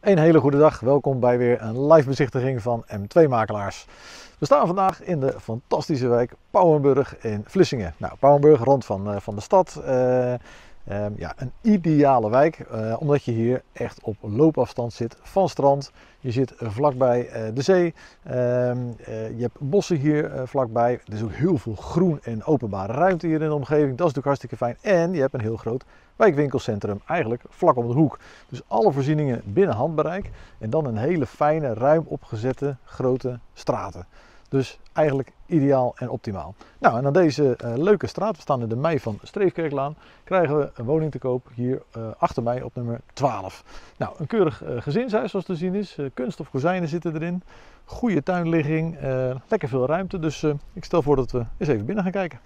Een hele goede dag, welkom bij weer een live bezichtiging van M2 Makelaars. We staan vandaag in de fantastische wijk Pauwenburg in Vlissingen. Nou, Pauwenburg, rand van, eh, van de stad. Uh, ja, een ideale wijk, uh, omdat je hier echt op loopafstand zit van strand. Je zit vlakbij de zee. Ehm, je hebt bossen hier vlakbij. Er is ook heel veel groen en openbare ruimte hier in de omgeving. Dat is natuurlijk hartstikke fijn. En je hebt een heel groot wijkwinkelcentrum eigenlijk vlak om de hoek. Dus alle voorzieningen binnen handbereik en dan een hele fijne, ruim opgezette grote straten. Dus eigenlijk ideaal en optimaal. Nou, en aan deze uh, leuke straat, we staan in de mei van Streefkerklaan, krijgen we een woning te koop hier uh, achter mij op nummer 12. Nou, een keurig uh, gezinshuis zoals te zien is. kunst of kozijnen zitten erin. Goede tuinligging, lekker veel ruimte. Dus ik stel voor dat we eens even binnen gaan kijken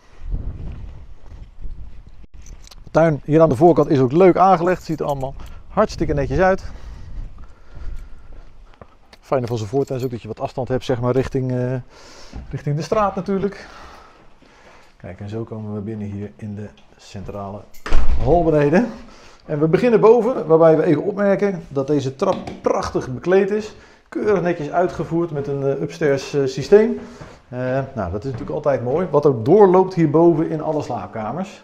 tuin hier aan de voorkant is ook leuk aangelegd. Ziet er allemaal hartstikke netjes uit. Fijne van zijn voortuin is ook dat je wat afstand hebt zeg maar, richting, uh, richting de straat natuurlijk. Kijk, en zo komen we binnen hier in de centrale hal beneden. En we beginnen boven, waarbij we even opmerken dat deze trap prachtig bekleed is. Keurig netjes uitgevoerd met een uh, upstairs uh, systeem. nou, dat is natuurlijk altijd mooi. Wat ook doorloopt hierboven in alle slaapkamers.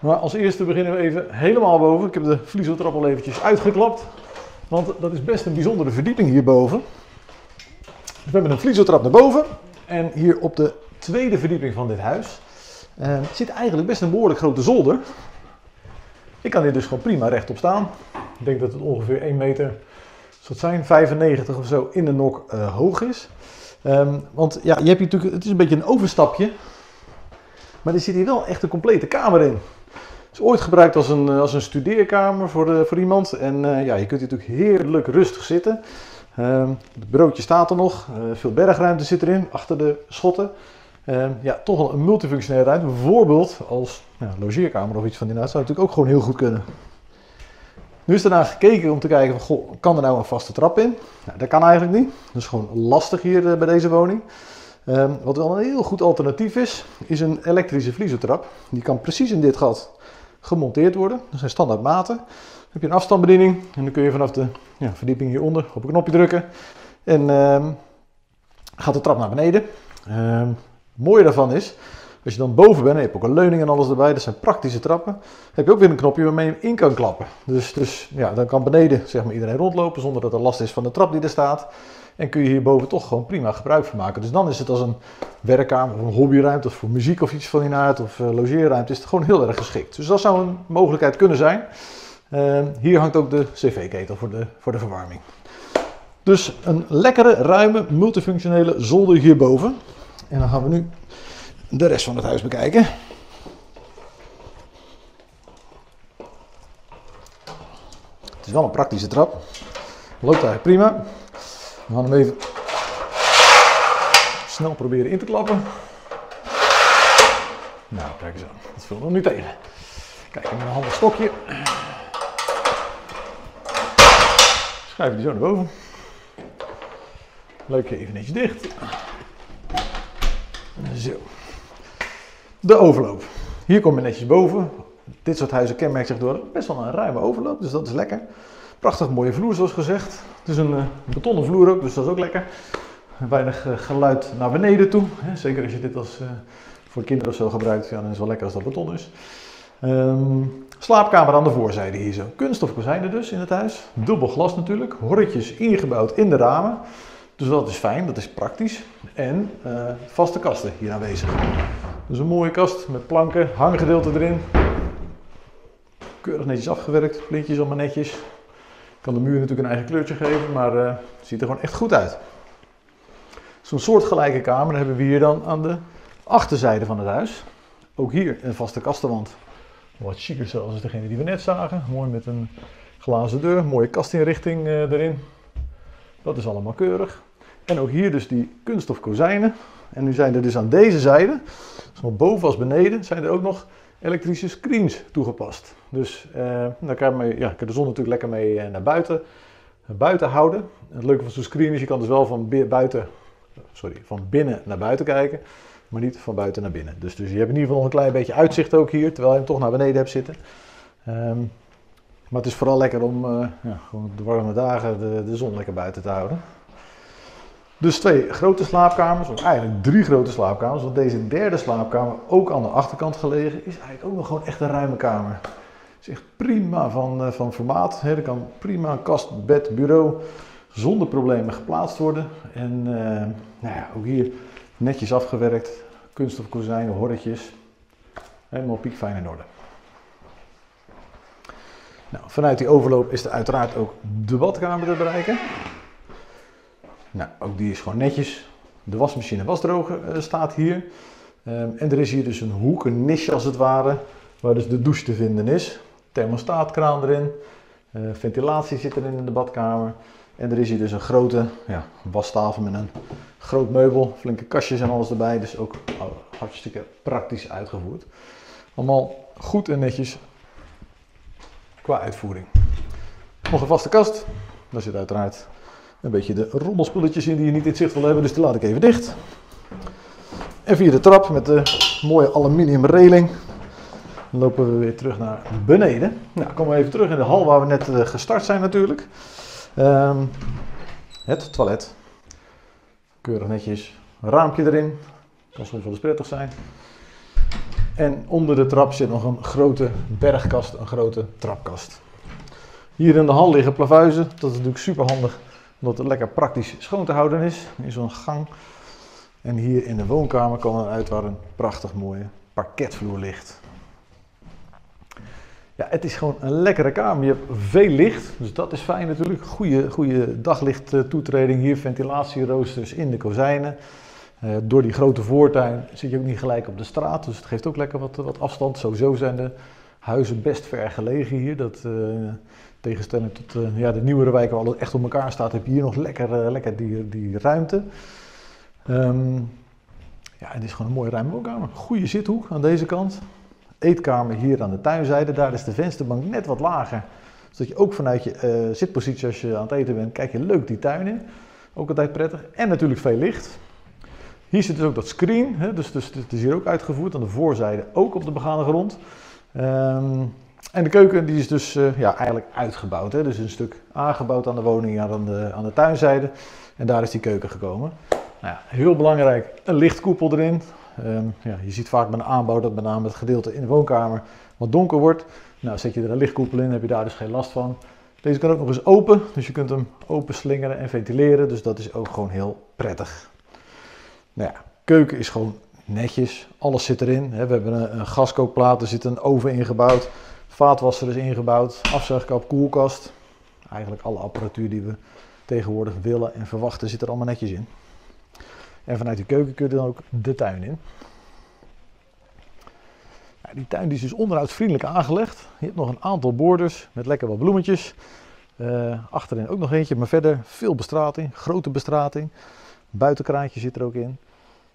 Maar als eerste beginnen we even helemaal boven. Ik heb de vliezeltrap al eventjes uitgeklapt. Want dat is best een bijzondere verdieping hierboven. we hebben een vliezeltrap naar boven. En hier op de tweede verdieping van dit huis uh, zit eigenlijk best een behoorlijk grote zolder. Ik kan hier dus gewoon prima rechtop staan. Ik denk dat het ongeveer 1 meter, zal zijn, 95 of zo in de nok uh, hoog is. Um, want ja, je hebt hier natuurlijk, het is een beetje een overstapje. Maar er zit hier wel echt een complete kamer in is ooit gebruikt als een, als een studeerkamer voor, de, voor iemand. En uh, ja, je kunt hier natuurlijk heerlijk rustig zitten. Uh, het broodje staat er nog. Veel bergruimte zit erin, achter de schotten. Ehm, ja, toch wel een multifunctionele ruimte. Bijvoorbeeld als ja, logeerkamer of iets van die naast zou natuurlijk ook gewoon heel goed kunnen. Nu is naar gekeken om te kijken van, goh, kan er nou een vaste trap in? Nou, dat kan eigenlijk niet. Dat is gewoon lastig hier eh, bij deze woning. Ehm, wat wel een heel goed alternatief is, is een elektrische vliezentrap. Die kan precies in dit gat gemonteerd worden. Dat zijn standaard maten. Dan heb je een afstandsbediening en dan kun je vanaf de ja, verdieping hieronder op een knopje drukken. En uh, gaat de trap naar beneden. Uh, het mooie daarvan is, als je dan boven bent, heb je ook een leuning en alles erbij. Dat zijn praktische trappen. heb je ook weer een knopje waarmee je hem in kan klappen. Dus, dus ja, dan kan beneden zeg maar, iedereen rondlopen zonder dat er last is van de trap die er staat. En kun je hierboven toch gewoon prima gebruik van maken. Dus dan is het als een werkkamer of een hobbyruimte of voor muziek of iets van die naad of uh, logeerruimte is het gewoon heel erg geschikt. Dus dat zou een mogelijkheid kunnen zijn. Uh, hier hangt ook de cv-ketel voor de, voor de verwarming. Dus een lekkere, ruime, multifunctionele zolder hierboven. En dan gaan we nu de rest van het huis bekijken. Het is wel een praktische trap. Loopt eigenlijk prima. We gaan hem even snel proberen in te klappen. Nou, kijk eens aan. Dat vult nog niet tegen. Kijk, met een handig stokje. Schuiven die zo naar boven. Leuk even netjes dicht. Zo. De overloop. Hier kom je netjes boven. Dit soort huizen kenmerkt zich door best wel een ruime overloop, dus dat is lekker. Prachtig mooie vloer zoals gezegd. Het is een uh, betonnen vloer ook, dus dat is ook lekker. Weinig uh, geluid naar beneden toe. Hè? Zeker als je dit als, uh, voor kinderen of zo gebruikt, ja, dan is het wel lekker als dat beton is. Um, slaapkamer aan de voorzijde hier zo. Kunststof kozijnen dus in het huis. Dubbel glas natuurlijk. Horretjes ingebouwd in de ramen. Dus dat is fijn, dat is praktisch. En vaste kasten hier aanwezig. Dus een mooie kast met planken, hanggedeelte erin. Keurig netjes afgewerkt, plintjes allemaal netjes kan de muur natuurlijk een eigen kleurtje geven, maar uh, het ziet er gewoon echt goed uit. Zo'n soortgelijke kamer hebben we hier dan aan de achterzijde van het huis. Ook hier een vaste kastenwand. Wat chiquer zoals degene die we net zagen. Mooi met een glazen deur, mooie kastinrichting uh, erin. Dat is allemaal keurig. En ook hier dus die kunststof kozijnen. En nu zijn er dus aan deze zijde, zowel boven als beneden, zijn er ook nog elektrische screens toegepast. Dus uh, daar kan je, ja, kan de zon natuurlijk lekker mee uh, naar buiten, buiten houden. Het leuke van zo'n screen is, je kan dus wel van, buiten, sorry, van binnen naar buiten kijken, maar niet van buiten naar binnen. Dus, dus je hebt in ieder geval nog een klein beetje uitzicht ook hier, terwijl je hem toch naar beneden hebt zitten. Um, Maar het is vooral lekker om uh, ja, gewoon de warme dagen de, de zon lekker buiten te houden. Dus twee grote slaapkamers, of eigenlijk drie grote slaapkamers. Want deze derde slaapkamer, ook aan de achterkant gelegen, is eigenlijk ook nog gewoon echt een ruime kamer. Is echt prima van, uh, van formaat. Er kan prima kast, bed, bureau zonder problemen geplaatst worden. En uh, nou ja, ook hier netjes afgewerkt. Kunststof kozijnen, horretjes. Helemaal piekfijn in orde. Nou, vanuit die overloop is er uiteraard ook de badkamer te bereiken. Nou, ook die is gewoon netjes. De wasmachine wasdroger uh, staat hier. Um, en er is hier dus een hoek, een nisje als het ware, waar dus de douche te vinden is. Thermostaatkraan erin. Uh, ventilatie zit erin in de badkamer. En er is hier dus een grote ja, wastafel met een groot meubel, flinke kastjes en alles erbij. Dus ook oh, hartstikke praktisch uitgevoerd. Allemaal goed en netjes qua uitvoering. Nog een vaste kast. Daar zit uiteraard een beetje de rommelspulletjes in die je niet in zicht wil hebben. Dus die laat ik even dicht. En via de trap met de mooie aluminium reling lopen we weer terug naar beneden. Nou, komen we even terug in de hal waar we net eh, gestart zijn natuurlijk. Um, het toilet. Keurig netjes. Een raampje erin. Kan soms wel eens prettig zijn. En onder de trap zit nog een grote bergkast, een grote trapkast. Hier in de hal liggen plavuizen. Dat is natuurlijk super handig omdat het lekker praktisch schoon te houden is. In zo'n gang. En hier in de woonkamer kan er uit waar een prachtig mooie parketvloer ligt. Ja, het is gewoon een lekkere kamer. Je hebt veel licht, dus dat is fijn natuurlijk. Goede, goede daglichttoetreding hier, ventilatieroosters in de kozijnen. Uh, door die grote voortuin zit je ook niet gelijk op de straat, dus het geeft ook lekker wat, wat afstand. Sowieso zijn de huizen best ver gelegen hier. Dat, uh, tegenstelling tot uh, ja, de nieuwere wijken waar alles echt op elkaar staat, heb je hier nog lekker, lekker die, die ruimte. Um, ja, het is gewoon een mooie ruime woonkamer. Goede zithoek aan deze kant eetkamer hier aan de tuinzijde. Daar is de vensterbank net wat lager. Zodat je ook vanuit je uh, zitpositie als je aan het eten bent, kijk je leuk die tuin in. Ook altijd prettig. En natuurlijk veel licht. Hier zit dus ook dat screen. Hè? Dus, dus het is hier ook uitgevoerd. Aan de voorzijde ook op de begane grond. Um, en de keuken die is dus uh, ja, eigenlijk uitgebouwd. Hè? Dus een stuk aangebouwd aan de woning, aan de, aan de tuinzijde. En daar is die keuken gekomen. Nou ja, heel belangrijk, een lichtkoepel erin. Um, ja, je ziet vaak bij een aanbouw dat met name het gedeelte in de woonkamer wat donker wordt. Nou, zet je er een lichtkoepel in, heb je daar dus geen last van. Deze kan ook nog eens open, dus je kunt hem open slingeren en ventileren. Dus dat is ook gewoon heel prettig. Nou ja, keuken is gewoon netjes. Alles zit erin. We hebben een, een gaskookplaat, er zit een oven ingebouwd. Vaatwasser is ingebouwd. Afzuigkap, koelkast. Eigenlijk alle apparatuur die we tegenwoordig willen en verwachten zit er allemaal netjes in. En vanuit die keuken kun je dan ook de tuin in. die tuin die is dus onderhoudsvriendelijk aangelegd. Je hebt nog een aantal borders met lekker wat bloemetjes. Uh, achterin ook nog eentje, maar verder veel bestrating, grote bestrating. Buitenkraantje zit er ook in.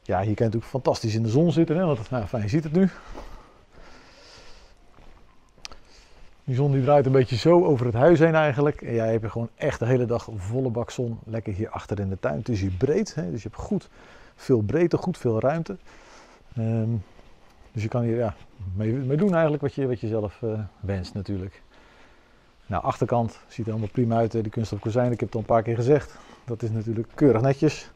Ja, hier kan je natuurlijk fantastisch in de zon zitten, hè, want nou, fijn, je ziet het nu. Die zon die draait een beetje zo over het huis heen eigenlijk. En jij hebt gewoon echt de hele dag volle bak zon. Lekker hier achter in de tuin. Het is hier breed. Hè? Dus je hebt goed veel breedte, goed veel ruimte. Um, dus je kan hier ja, mee, mee, doen eigenlijk wat je, wat je zelf uh, wenst natuurlijk. Nou, achterkant ziet er allemaal prima uit. De kunststof kozijn, ik heb het al een paar keer gezegd. Dat is natuurlijk keurig netjes.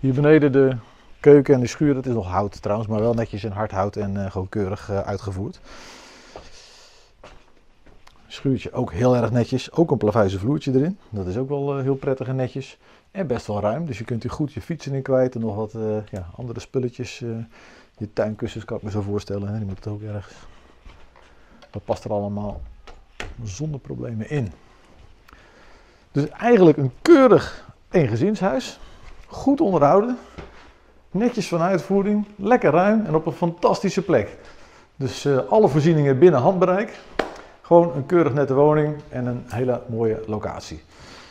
Hier beneden de keuken en de schuur, dat is nog hout trouwens, maar wel netjes in hard hout en uh, gewoon keurig uh, uitgevoerd. Schuurtje ook heel erg netjes. Ook een plavuizen vloertje erin. Dat is ook wel uh, heel prettig en netjes. En best wel ruim. Dus je kunt hier goed je fietsen in kwijt. En nog wat uh, ja, andere spulletjes. Uh, je tuinkussens kan ik me zo voorstellen. Hè. Die moet het ook ergens. Dat past er allemaal zonder problemen in. Dus eigenlijk een keurig eengezinshuis. Goed onderhouden. Netjes van uitvoering. Lekker ruim en op een fantastische plek. Dus alle voorzieningen binnen handbereik. Gewoon een keurig nette woning en een hele mooie locatie.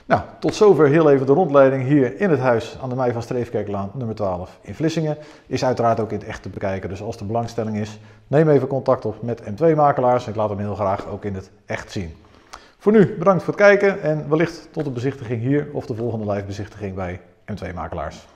Nou, tot zover heel even de rondleiding hier in het huis aan de Mei van Streefkerklaan nummer 12 in Vlissingen. Is uiteraard ook in het echt te bekijken, dus als er belangstelling is, neem even contact op met M2-makelaars. Ik laat hem heel graag ook in het echt zien. Voor nu bedankt voor het kijken en wellicht tot de bezichtiging hier of de volgende live bezichtiging bij M2-makelaars.